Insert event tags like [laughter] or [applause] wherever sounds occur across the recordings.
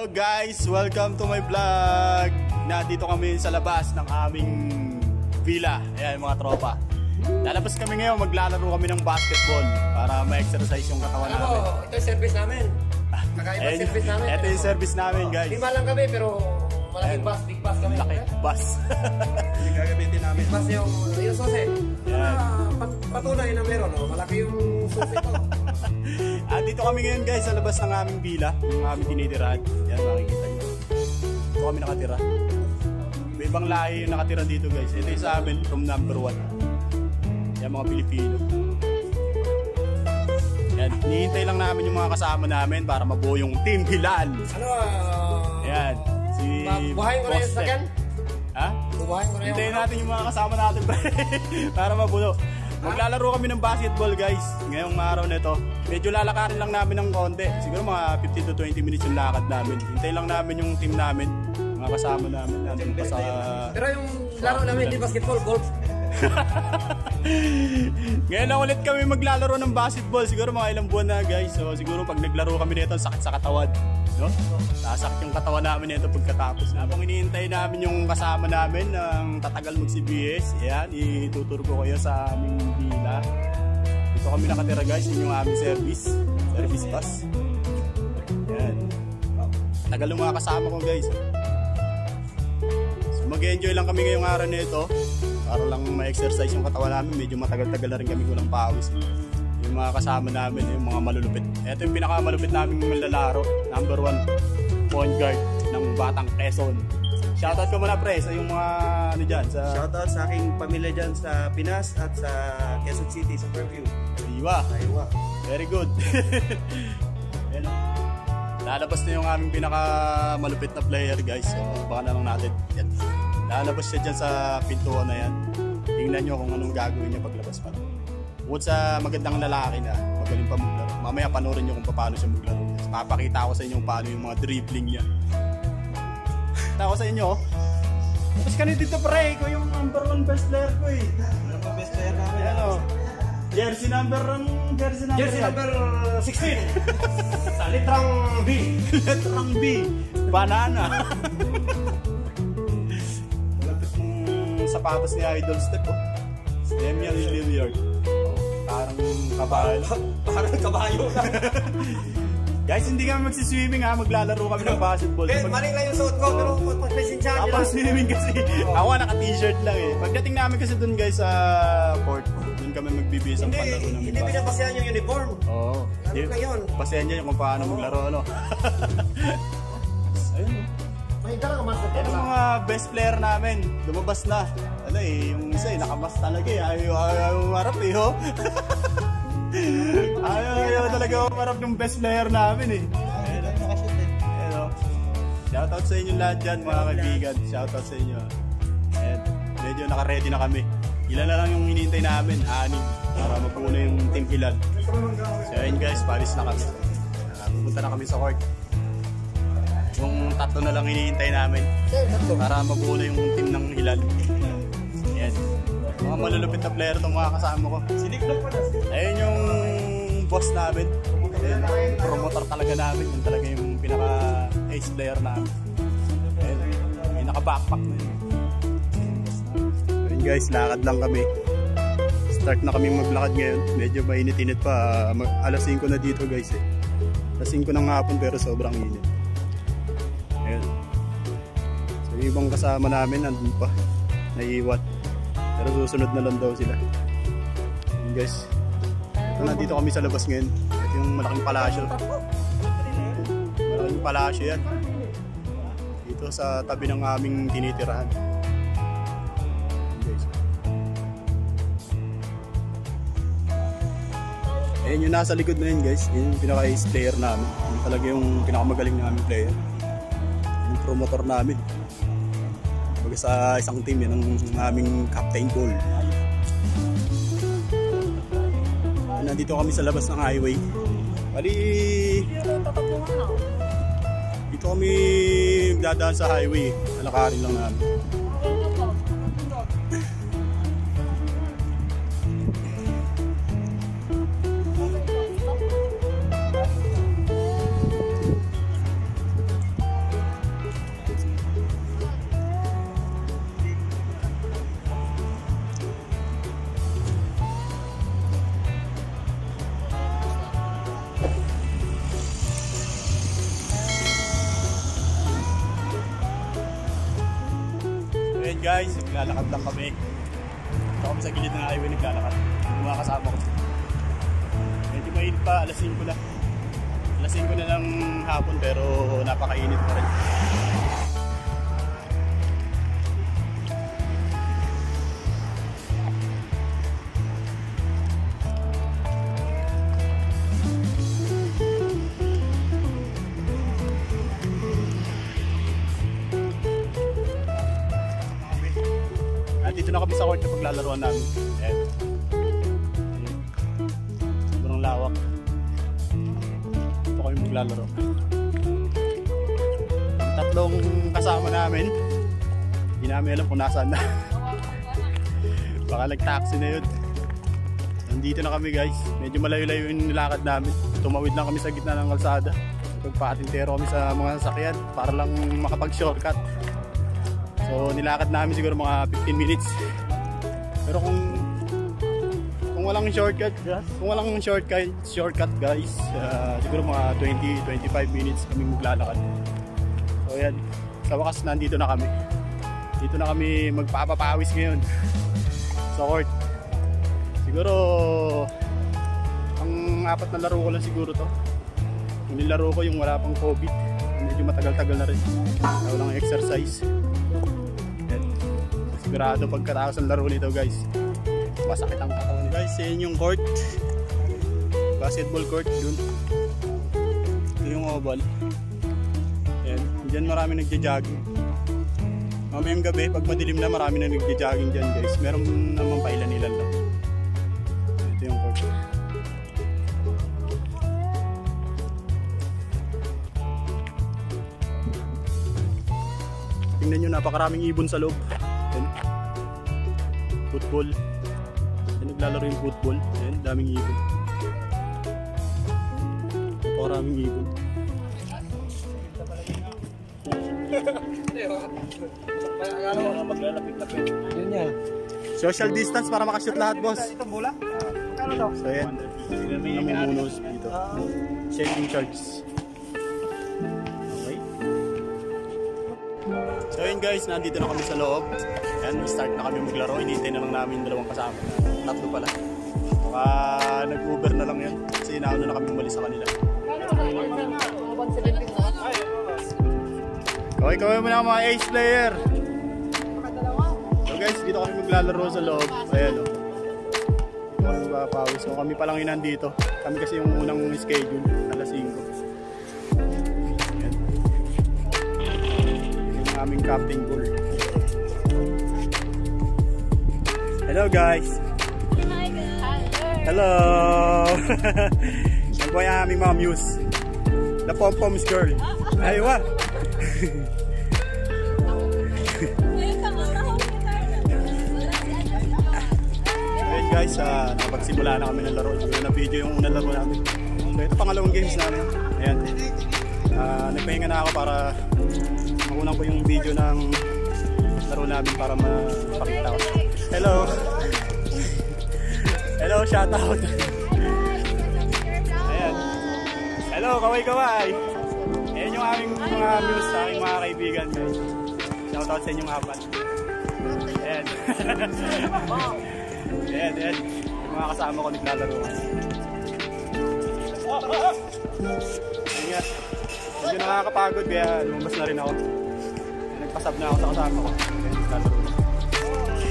Hello guys! Welcome to my vlog! Nandito kami sa labas ng aming villa. Ayan mga tropa. Lalabas kami ngayon, maglalaro kami ng basketball para ma-exercise yung katawan mo, namin. ito yung service namin. Kakaiba Ayan, service namin. ito yung service namin guys. Lima lang kami pero malaking bus, big bus kami. Laki, bus. [laughs] Yung gagamitin namin. Bus yung, yung susi. Ayan. Ah, pat, patunay na meron, no? malaki yung susi ko. [laughs] At dito kami ngayon guys sa labas ng aming villa, yung aming tinitirahan. Yan makikita nyo. Dito kami nakatira. May ibang lahi yung nakatira dito guys. Ito yung sa amin from number one. Yan mga Pilipino. Yan, hinihintay lang namin yung mga kasama namin para mabuo yung Team Hilal. ano, ah, Yan, si buhayin ko na yung? Tech. Ha? Bubuhayin ko na yung... Hintayin natin yung mga kasama natin [laughs] para mabuo. Maglalaro kami ng basketball guys ngayong araw na ito. Medyo lalakarin lang namin ng konti. Siguro mga 15 to 20 minutes yung lakad namin. Hintayin lang namin yung team namin. Mga kasama namin. Nandun pa sa... Pero yung laro namin, hindi basketball, golf. Ngayon lang ulit kami maglalaro ng basketball. Siguro mga ilang buwan na guys. So siguro pag naglaro kami nito, sakit sa katawan. No? Sasakit yung katawan namin nito pagkatapos. Habang iniintay namin yung kasama namin ng tatagal mag-CBS, yan, ituturo ko kayo sa aming villa. Dito kami nakatira guys, yun yung aming service. Service bus. Yan. Tagal yung mga kasama ko guys. So mag-enjoy lang kami ngayong araw na ito para lang ma-exercise yung katawan namin. Medyo matagal-tagal na rin kami kulang pawis. Yung mga kasama namin, yung mga malulupit. Ito yung pinakamalupit namin lalaro. Number one, point guard ng Batang Quezon. Shoutout ko muna pre sa yung mga ano dyan, sa Shoutout sa aking pamilya dyan sa Pinas at sa Quezon City, sa Fairview. Iwa. Aywa. Very good. [laughs] Lalabas na yung aming pinakamalupit na player guys. So, baka na lang natin. Yan. Lalabas siya dyan sa pintuan na yan. Tingnan nyo kung anong gagawin niya paglabas pa. Bukod sa magandang lalaki na magaling pa maglaro. Mamaya panoorin nyo kung paano siya maglaro. Papakita ko sa inyo kung paano yung mga dribbling niya. Pakita ko sa inyo. oh. Tapos ka dito pre, ko yung number one best player ko eh. Ano pa best player namin? Ayan o. Jersey number ng jersey number. Jersey number 16. [laughs] sa litrang B. [laughs] Letrang B. Banana. [laughs] Sapatos ni Idol Step oh. Damian Lillard. Oh, parang kabayo. [laughs] Parang kabayo lang. Guys, hindi kami magsiswimming ha. Maglalaro kami ng basketball. Pag- mali lang yung suot ko, pero pagpasensyahan nyo lang. swimming kasi, ako naka-t-shirt lang eh. Pagdating namin kasi dun guys sa port, dun kami magbibihis ang Hindi, panlaro ng hindi pinapasyahan yung uniform. Oo. Laro Di- na yun. Pasayan niya kung paano maglaro, ano. [laughs] Yan ang mga best player namin. Lumabas na. Ano eh, yung isa eh, nakamas talaga eh. Ayaw, ayaw, umarap eh, ho. [laughs] ayaw, ayaw talaga umarap ng best player namin eh. Oh. Shoutout sa inyo lahat dyan, mga kaibigan. Shoutout sa inyo. Ayan, medyo naka-ready na kami. Ilan na lang yung hinihintay namin, anim, para mapuno yung Team Hilal. So ayun guys, palis na kami. Uh, pupunta na kami sa court. Yung tatlo na lang hinihintay namin para mabuo na yung team ng Hilal. Ayan. Mga malulupit na player itong mga kasama ko. Ayun yung boss namin. Ayun, promoter talaga namin. Yun talaga yung pinaka-ace player namin. Ayun, may naka-backpack na yun. Ayun guys, lakad lang kami. Start na kami maglakad ngayon. Medyo mainit-init pa. Mag- alas 5 na dito guys eh. Alas 5 ng hapon pero sobrang init. Yung ibang kasama namin nandun pa. Naiiwan. Pero susunod na lang daw sila. Ayun guys. Ito nandito kami sa labas ngayon. Ito yung malaking palasyo. Malaking palasyo yan. Dito sa tabi ng aming tinitirahan. Guys. Ayun yung nasa likod na yun guys. Yun yung pinaka-ace player namin. Yun talaga yung pinakamagaling namin player. Yung promotor namin. Sa isang team yan ang aming captain goal. Nandito kami sa labas ng highway. Bali, dito kami dadaan sa highway. Lalakarin lang namin. Guys, naglalakad lang kami. Kami sa gilid ng highway naglalakad. Mga kasama ko. Medyo mainit pa, alas 5 na. Alas 5 na ng hapon pero napakainit pa rin. At dito na kami sa court na paglalaroan namin. Ayan. Sobrang lawak. Dito kami maglalaro. Ang tatlong kasama namin, hindi namin alam kung nasaan na. [laughs] Baka nag-taxi na yun. Nandito na kami guys. Medyo malayo-layo yung nilakad namin. Tumawid lang kami sa gitna ng kalsada. Pagpatintero kami sa mga sasakyan para lang makapag-shortcut. So nilakad namin siguro mga 15 minutes. Pero kung kung walang shortcut, kung walang shortcut, shortcut guys, ah, siguro mga 20 25 minutes kami maglalakad. So yan, sa wakas nandito na kami. Dito na kami magpapapawis ngayon [laughs] sa court. Siguro ang apat na laro ko lang siguro to. Yung nilaro ko yung wala pang COVID. Medyo matagal-tagal na rin. Na walang exercise. Sigurado pagkatapos ng laro nito guys. Masakit ang katawan. Guys, yan yung court. Basketball court dun. Yung oval. Yan. Diyan marami nagja-jogging. Mamayang gabi, pag madilim na marami na nagja-jogging dyan guys. Meron naman pa ilan-ilan lang. Ito yung court. Tingnan nyo, napakaraming ibon sa loob. Football. Yan, naglalaro yung football. Yan, daming ibon. Napakaraming ibon. Social distance para makashoot lahat, boss. Itong bola? Kano to? So yan, namumunos dito. Shaking charges. Guys, nandito na kami sa loob. Yan, start na kami maglaro. Inintay na lang namin dalawang kasama. Tatlo pala. Baka nag-Uber na lang yan. Kasi inauna na kami umalis sa kanila. Okay, kawin mo na mga ace player. So guys, dito kami maglalaro sa loob. Ayan o. Kami magpapawis. So kami pa lang yun nandito. Kami kasi yung unang schedule. Alas 5. Yung aming captain goal. Hello guys! Hello! [laughs] Yan po yung aming mga muse. The Pom Poms girl. Aywa! Ayun [laughs] guys, uh, nakapagsimula na kami ng laro. Yung na video yung unang laro namin. So ito pangalawang games namin. Ayan. Uh, nagpahinga na ako para makunan ko yung video ng laro namin para mapakita ko. Hello! [laughs] Hello, shout out! Ayan. Hello, kaway-kaway! Ayan yung aming mga sa aking mga kaibigan guys. Shout out sa inyong apat. Ayan. [laughs] ayan, ayan. Yung mga kasama ko naglalaro. Ayan nga. Medyo nakakapagod kaya lumabas na rin ako. Nagpasab na ako sa kasama ko.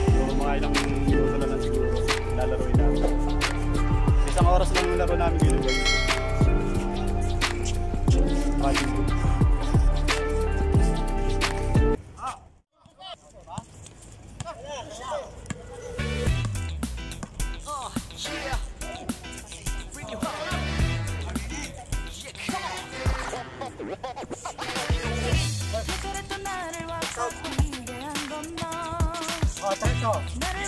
So mga ilang minuto na lang siguro. Lalaroin namin. Isang oras lang laro namin dito guys. Imagine ko. 아, 됐어. 어,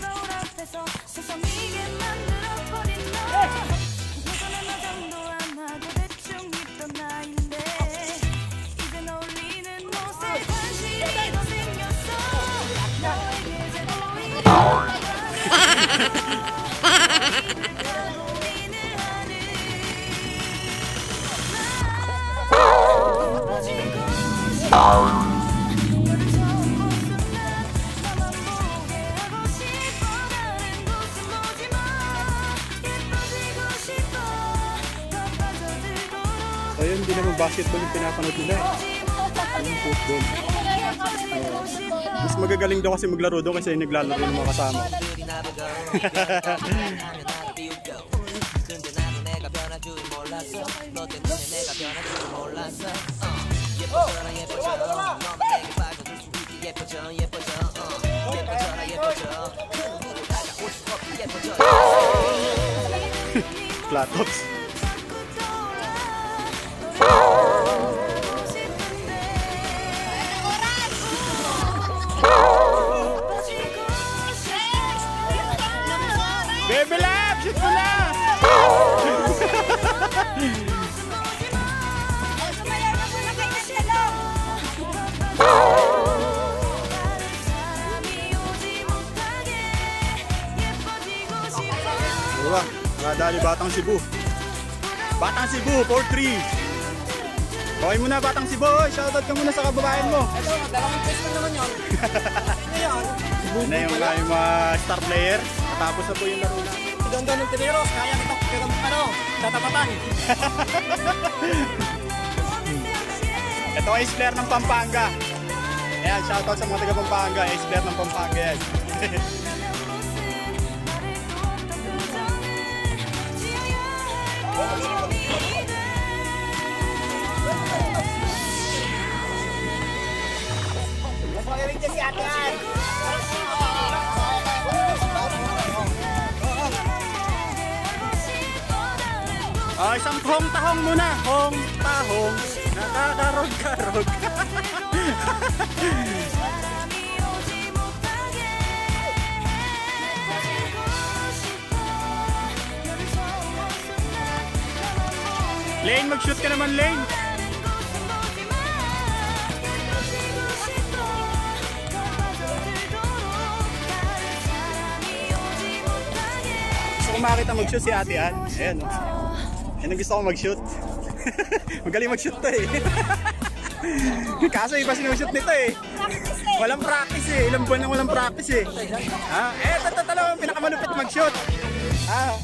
So yun, hindi naman basketball yung pinapanood nila eh. Yung mas magagaling daw kasi maglaro daw kasi naglalaro yung mga kasama. [laughs] platos. Nakadali Batang Cebu. Batang Cebu, 4-3. Okay muna Batang Cebu. Shoutout ka muna sa kababayan mo. Ito, dalawang lang naman yun. [laughs] Ano yun? Ano na yung, uh, yung mga star player. Natapos na po yung laro na. Ganda ng Tineros, kaya kita kita ano, tatapatan. [laughs] Ito ay player ng Pampanga. Ayan, shoutout sa mga taga Pampanga. Ace player ng Pampanga yan. [laughs] Ah, isang hong tahong muna. Hong tahong. Nakakarog-karog. [laughs] Lane, mag-shoot ka naman, Lane. Gusto ko makita mag-shoot si Ate Ann. Ayan, oh. Yan ang gusto ko mag-shoot. [laughs] Magaling mag-shoot to eh. [laughs] Kaso iba sinushoot nito eh. Walang practice eh. Ilang buwan nang walang practice eh. Ha? Eh, ang pinakamalupit mag-shoot. Ah,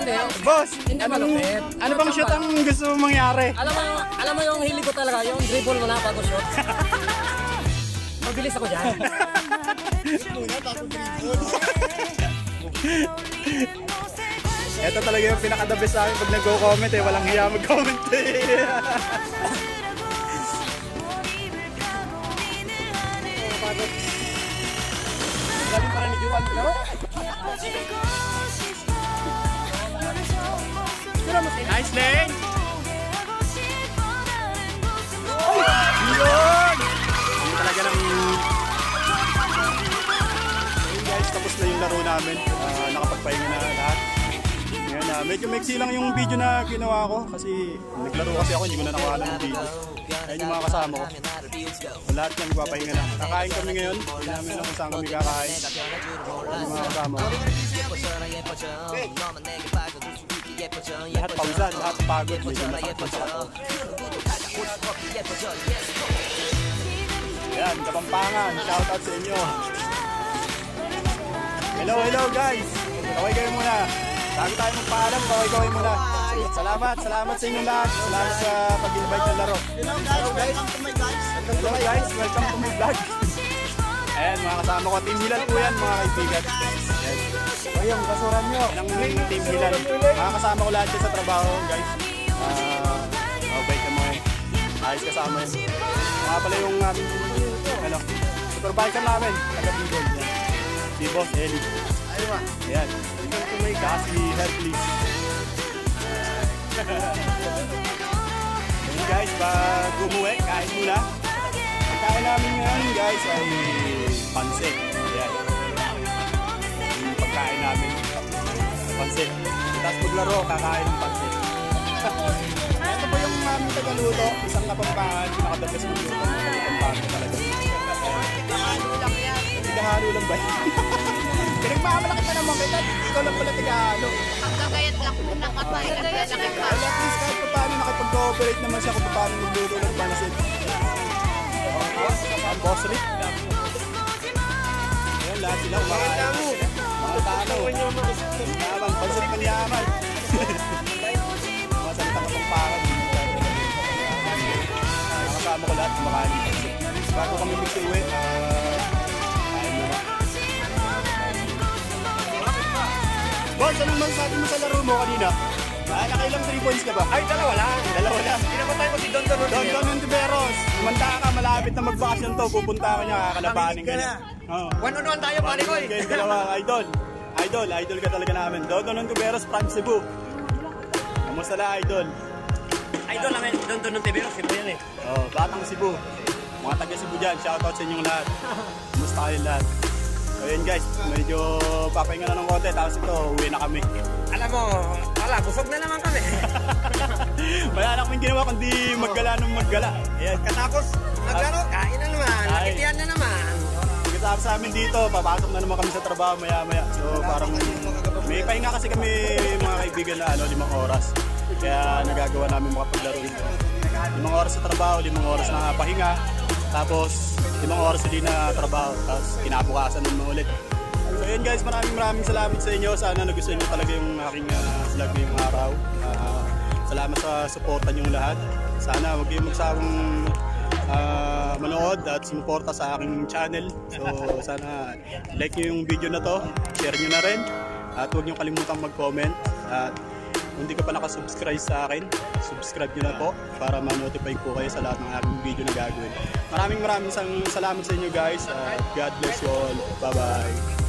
Hindi. boss, Hindi anong, malupit. ano bang shoot ang gusto mong mangyari? Alam mo, alam mo yung hilig ko talaga, yung dribble mo na bago shoot. Mabilis ako dyan. Ito talaga yung pinaka-the best sa akin pag nag-comment eh. Walang hiya mag-comment eh. Galing para ni Juan laro. [laughs] Nice! Yun! Ang talaga ng... Ayun guys, tapos na yung laro namin. Ah, nakapagpahinga na lahat. Ngayon na, medyo mixi lang yung video na ginawa ko kasi naglaro kasi ako, hindi ko na nakuha ng video. Ayun yung mga kasama ko. Lahat yan nagpapahinga na. Kakain kami ngayon. Hindi namin alam kung saan kami kakain. Ayun yung mga kasama ko. Lahat pausan, lahat pagod. Medyo masakit sa katawan. Ayan, Kapampangan. Shoutout sa inyo. Hello, hello guys. Kaway kayo muna. Bago tayo magpaalam, kaway-kaway muna. Salamat, salamat sa inyo lahat. Salamat sa pag-invite ng laro. Hello guys, welcome to my guys. Hello guys, welcome to my vlog. Ayan, mga kasama ko. Team Hilal po yan, mga kaibigan. Ayan. O yung basuran nyo. Ang Team Hilal. Mga kasama ko lahat sa trabaho, guys. Ah, uh, bait ka mo eh. Ayos kasama yun. Mga pala yung aming, ano, supervisor namin, taga-Bigol. Yan. Si Boss Eli. Ayan. Welcome to my gas, si Hercules. Ayun guys, pag umuwi, kain muna. Ang kain namin ngayon guys ay pansit. Pagkain namin. Pansit. Tapos maglaro, kakain ng pansit. [laughs] Ito po yung aming tagaluto. Isang kapampangan, pinakadagas magluto. Kapampangan talaga. Tigahalo lang yan. Tigahalo lang ba? [laughs] Pinagmamalaki pa naman kita. Ikaw lang pala tigahalo. Ang gagayat lang po ng katay. Ang gagayat lang ng Well, at least kahit pa paano nakipag-cooperate naman siya kung paano magluto ng pansit. Ang boss Rick. Ayan, lahat sila talo. Yaman, pansot ng yaman. Masarap ang pangpangan. Nakakama ko lahat, kumakain. Bago kami mag-uwi, ah, Boss, anong masasabi mo sa laro mo kanina? Ah, nakailang 3 points ka ba? Ay, dalawa lang. Dalawa lang. Pinapatay mo si Don Don Don Don Kumanta ka, malapit na magbakas ng to. Pupunta ka niya, kakalabanin ka niya. Oh. One on one tayo, pare ko eh. Game dalawa, idol. Idol, idol ka talaga namin. Don Don Ontiveros from Cebu. Kamusta na, idol? Idol namin, Don ng Tibero, simple yan eh. Oh, batang Cebu. Mga taga Cebu dyan, shoutout sa inyong lahat. Kumusta kayo lahat? So yun guys, medyo papahinga na ng konti, tapos ito, uwi na kami. Alam mo, wala, busog na naman kami. [laughs] Wala na kaming ginawa kundi maggala ng maggala. Ayan, Katapos, naglaro, kain na naman, Ay. nakitiyan na naman. Pagkatapos sa amin dito, papasok na naman kami sa trabaho maya-maya. So parang may pahinga kasi kami mga kaibigan na ano, limang oras. Kaya nagagawa namin makapaglaro dito. Limang oras sa trabaho, limang oras na pahinga. Tapos limang oras din na trabaho. Tapos kinabukasan naman ulit. So yun guys, maraming maraming salamat sa inyo. Sana nagustuhan nyo talaga yung aking uh, vlog ngayong araw. Ah, salamat sa suporta nyo lahat. Sana huwag kayong magsawang ah, manood at sumuporta sa aking channel. So sana like nyo yung video na to, share nyo na rin. At huwag nyo kalimutang mag-comment. At kung hindi ka pa nakasubscribe sa akin, subscribe nyo na po para ma-notify po kayo sa lahat ng aking video na gagawin. Maraming maraming salamat sa inyo guys. At God bless you all. Bye-bye.